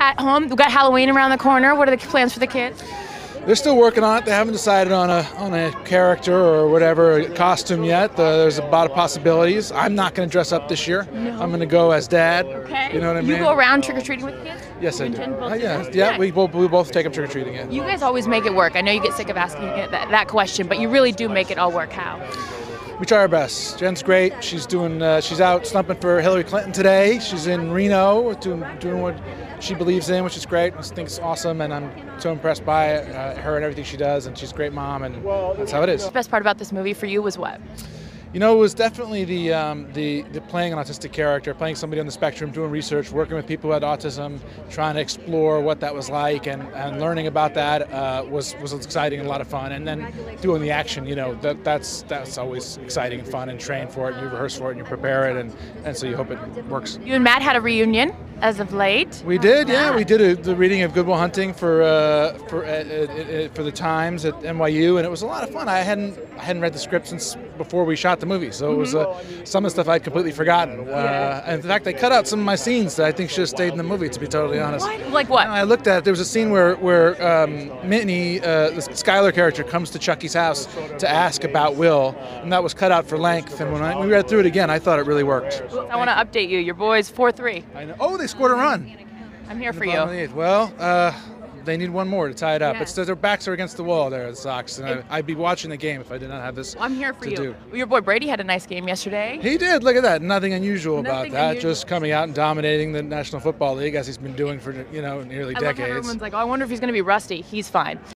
at home. We've got Halloween around the corner. What are the plans for the kids? They're still working on it. They haven't decided on a on a character or whatever costume yet. Uh, there's a lot of possibilities. I'm not going to dress up this year. I'm going to go as dad. Okay. You know what I mean? You go around trick or treating with the kids? Yes, I do. Uh, yeah, yeah. We both we both take them trick or treating. Yeah. You guys always make it work. I know you get sick of asking that, that question, but you really do make it all work. How? We try our best. Jen's great. She's doing. Uh, she's out stumping for Hillary Clinton today. She's in Reno doing doing what she believes in, which is great. I think it's awesome, and I'm so impressed by uh, her and everything she does. And she's a great mom, and that's how it is. The best part about this movie for you was what? You know, it was definitely the, um, the the playing an autistic character, playing somebody on the spectrum, doing research, working with people who had autism, trying to explore what that was like, and, and learning about that uh, was was exciting and a lot of fun. And then doing the action, you know, that that's that's always exciting and fun. And train for it, and you rehearse for it, and you prepare it, and, and so you hope it works. You and Matt had a reunion as of late. We did, yeah. We did a, the reading of Good Will Hunting for uh, for uh, uh, uh, for the Times at NYU, and it was a lot of fun. I hadn't I hadn't read the script since before we shot the movie, so it was uh, some of the stuff I'd completely forgotten. Uh, in fact, they cut out some of my scenes that I think should have stayed in the movie. To be totally honest. What? Like what? And I looked at it. There was a scene where where um, Minnie, uh, the Skylar character, comes to Chuckie's house to ask about Will, and that was cut out for length. And when I, we read through it again, I thought it really worked. I want to update you. Your boys four three. I know. Oh, they scored a run. I'm here for Bottom of the you. Well, uh, they need one more to tie it up. Yeah. It's their backs are against the wall there, the Sox, and I, I'd be watching the game if I did not have this. I'm here for to you. do. Your boy Brady had a nice game yesterday. He did. Look at that. Nothing unusual Nothing about that. unusual. Just coming out and dominating the National Football League as he's been doing for you know nearly I decades. everyone's like, oh, I wonder if he's going to be rusty. He's fine.